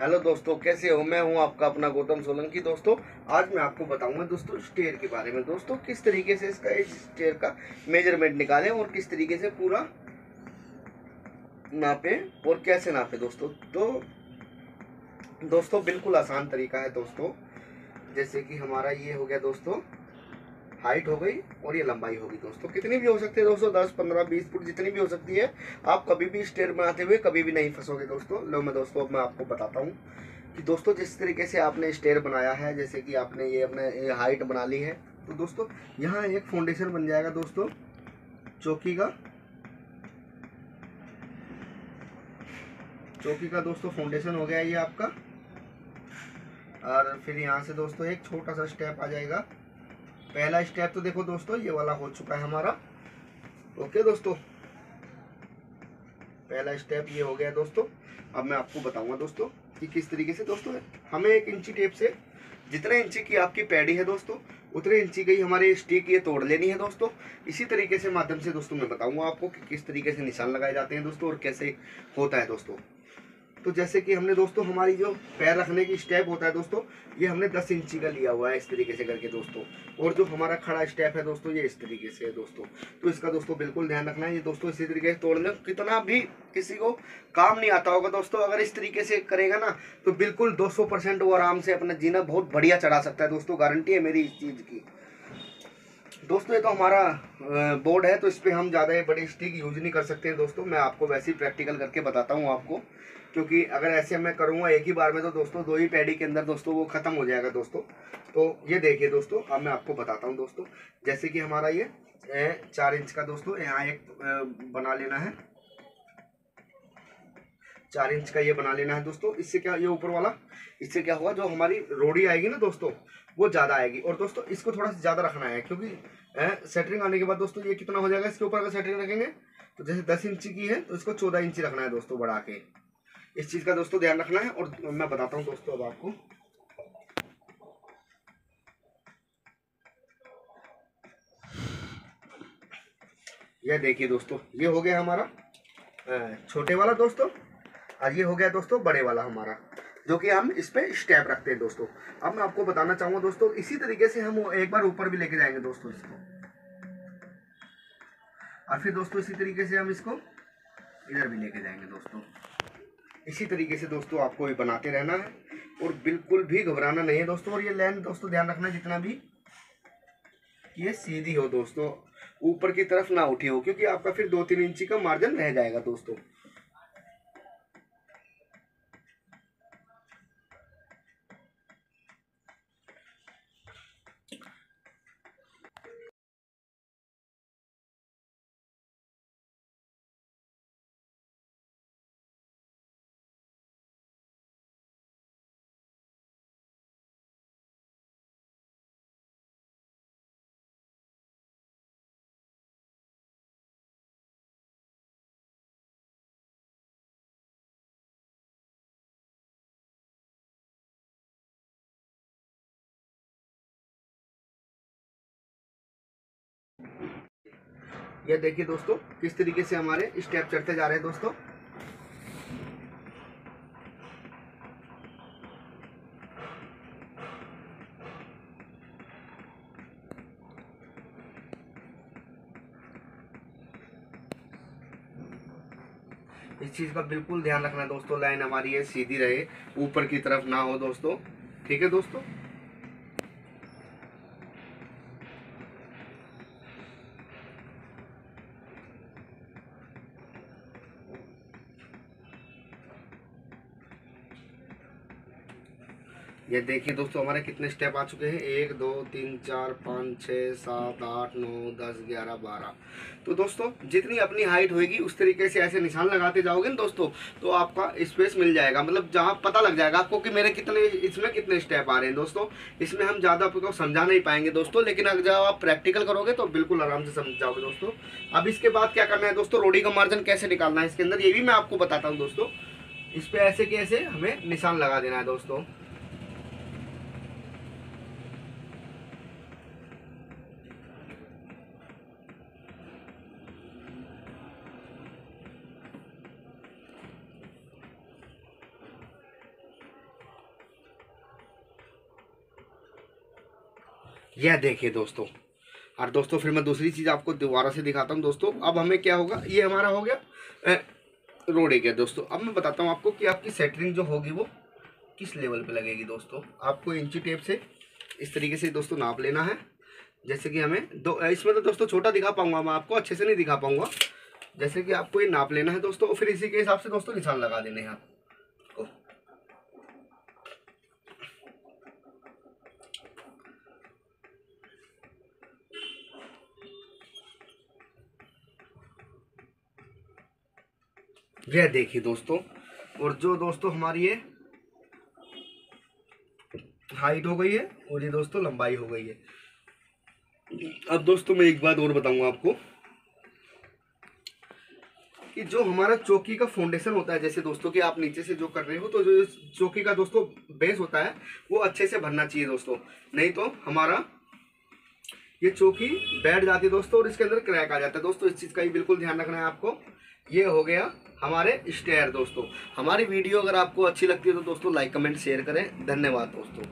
Hello दोस्तों, कैसे हो? मैं हूँ आपका अपना गौतम सोलंकी। दोस्तों, आज मैं आपको बताऊँगा दोस्तों स्टेयर के बारे में। दोस्तों, किस तरीके से इसका इस स्टेयर का मेज़रमेंट निकालें और किस तरीके से पूरा नापे और कैसे नापे दोस्तों? तो दोस्तों, बिल्कुल आसान तरीका है दोस्तों। जैसे कि हमारा ये हो गया दोस्तों हाइट हो गई और ये लंबाई होगी दोस्तों। कितनी भी हो सकती है दोस्तों, दस, पंद्रह, बीस फुट जितनी भी हो सकती है, आप कभी भी स्टेयर बनाते हुए कभी भी नहीं फंसोगे दोस्तों। लो, मैं दोस्तों, अब मैं आपको बताता हूँ कि दोस्तों, जिस तरीके से आपने स्टेयर बनाया है, जैसे कि आपने ये अपने हाइट बना ली है तो दोस्तों, यहाँ एक फाउंडेशन बन जाएगा दोस्तों, चौकी का। चौकी का दोस्तों फाउंडेशन हो गया ये आपका। और फिर यहाँ से दोस्तों, एक छोटा सा स्टेप आ जाएगा। पहला स्टेप तो देखो दोस्तों, ये वाला हो चुका है हमारा। ओके दोस्तों? पहला स्टेप ये हो गया दोस्तों। अब मैं आपको बताऊँगा दोस्तों कि किस तरीके से दोस्तों हमें एक इंची टेप से, जितने इंची की आपकी पैडी है दोस्तों, उतने इंची की हमारे स्टिक ये तोड़ लेनी है दोस्तों। इसी तरीके से माध्यम से दोस्तों मैं बताऊँगा आपको कि किस तरीके से निशान लगाए जाते हैं दोस्तों और कैसे होता है दोस्तों। तो जैसे कि हमने दोस्तों, हमारी जो पैर रखने की स्टेप होता है दोस्तों, ये हमने 10 इंची का लिया हुआ है इस तरीके से करके दोस्तों। और जो हमारा खड़ा स्टेप है दोस्तों, ये इस तरीके से है दोस्तों। तो इसका दोस्तों बिल्कुल ध्यान रखना है, ये दोस्तों इसी तरीके से तोड़ने, कितना भी किसी को काम नहीं आता होगा दोस्तों, अगर इस तरीके से करेगा ना तो बिल्कुल दो वो आराम से अपना जीना बहुत बढ़िया चढ़ा सकता है दोस्तों, गारंटी है मेरी इस चीज़ की। दोस्तों, ये तो हमारा बोर्ड है तो इस पर हम ज़्यादा बड़ी स्टिक यूज़ नहीं कर सकते हैं दोस्तों। मैं आपको वैसे ही प्रैक्टिकल करके बताता हूँ आपको, क्योंकि अगर ऐसे मैं करूँगा एक ही बार में तो दोस्तों, दो ही पैडी के अंदर दोस्तों, वो ख़त्म हो जाएगा दोस्तों। तो ये देखिए दोस्तों, अब मैं आपको बताता हूँ दोस्तों। जैसे कि हमारा ये चार इंच का दोस्तों, यहाँ एक बना लेना है। चार इंच का ये बना लेना है दोस्तों। इससे क्या, ये ऊपर वाला, इससे क्या होगा, जो हमारी रोडी आएगी ना दोस्तों, वो ज़्यादा आएगी। और दोस्तों, इसको थोड़ा सा ज़्यादा रखना है, क्योंकि सेटरिंग आने के बाद दोस्तों, ये कितना हो जाएगा, इसके ऊपर अगर सेटरिंग रखेंगे तो जैसे दस इंची की है तो इसको चौदह इंची रखना है दोस्तों बढ़ा के। इस चीज़ का दोस्तों ध्यान रखना है, और मैं बताता हूँ दोस्तों अब आपको। यह देखिए दोस्तों, ये हो गया हमारा छोटे वाला दोस्तों। और ये हो गया दोस्तों बड़े वाला हमारा, जो कि हम इस पे स्टेप रखते हैं दोस्तों। अब मैं आपको बताना चाहूँगा दोस्तों, इसी तरीके से हम एक बार ऊपर भी लेके जाएँगे दोस्तों इसको। और फिर दोस्तों इसी तरीके से हम इसको इधर भी लेके जाएँगे दोस्तों। इसी तरीके से दोस्तों आपको ये बनाते रहना है, और बिल्कुल भी घबराना नहीं है दोस्तों, और ये लाइन दोस्तों ध्यान रखना जितना भी ये सीधी हो दोस्तों, ऊपर की तरफ़ ना उठी हो, क्योंकि आपका फिर दो तीन इंची का मार्जिन रह जाएगा दोस्तों। ये देखिए दोस्तों, किस तरीके से हमारे स्टेप चढ़ते जा रहे हैं दोस्तों। इस चीज़ का बिल्कुल ध्यान रखना दोस्तों, लाइन हमारी है, सीधी रहे, ऊपर की तरफ़ ना हो दोस्तों। ठीक है दोस्तों? ये देखिए दोस्तों, हमारे कितने स्टेप आ चुके हैं? एक, दो, तीन, चार, पाँच छः सात, आठ, नौ, दस, ग्यारह, बारह। तो दोस्तों, जितनी अपनी हाइट होगी उस तरीके से ऐसे निशान लगाते जाओगे ना दोस्तों तो आपका स्पेस मिल जाएगा। मतलब जहाँ पता लग जाएगा आपको कि मेरे कितने, इसमें कितने स्टेप आ रहे हैं दोस्तों। इसमें हम ज़्यादा आपको समझा नहीं पाएँगे दोस्तों, लेकिन अगर जब आप प्रैक्टिकल करोगे तो बिल्कुल आराम से समझ जाओगे दोस्तों। अब इसके बाद क्या करना है दोस्तों, रोडी का मार्जिन कैसे निकालना है इसके अंदर, ये भी मैं आपको बताता हूँ दोस्तों। इस पर ऐसे कैसे हमें निशान लगा देना है दोस्तों। यह देखिए दोस्तों, और दोस्तों फिर मैं दूसरी चीज़ आपको दोबारा से दिखाता हूँ दोस्तों, अब हमें क्या होगा? ये हमारा हो गया रोड एरिया दोस्तों। अब मैं बताता हूँ आपको कि आपकी सेटरिंग जो होगी वो किस लेवल पे लगेगी दोस्तों। आपको इंची टेप से इस तरीके से दोस्तों नाप लेना है। जैसे कि हमें दो इसमें तो दोस्तों छोटा दिखा पाऊँगा मैं आपको, अच्छे से नहीं दिखा पाऊँगा। जैसे कि आपको ये नाप लेना है दोस्तों फिर इसी के हिसाब से दोस्तों निशान लगा देने हैं आपको यह देखिए दोस्तों। और जो दोस्तों हमारी ये हाइट हो गई है, और ये दोस्तों लंबाई हो गई है। अब दोस्तों मैं एक बात और बताऊँगा आपको, कि जो हमारा चौकी का फाउंडेशन होता है, जैसे दोस्तों कि आप नीचे से जो कर रहे हो तो जो चौकी का दोस्तों बेस होता है, वो अच्छे से भरना चाहिए दोस्तों। नहीं तो हमारा ये चौकी बैठ जाती है दोस्तों और इसके अंदर क्रैक आ जाता है। दोस्तों, इस चीज़ का ही बिल्कुल ध्यान रखना है आपको। ये हो गया हमारे स्टेयर, दोस्तों। हमारी वीडियो अगर आपको अच्छी लगती है तो दोस्तों लाइक कमेंट शेयर करें। धन्यवाद, दोस्तों।